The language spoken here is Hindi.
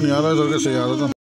No, ni ahora es lo que se llama.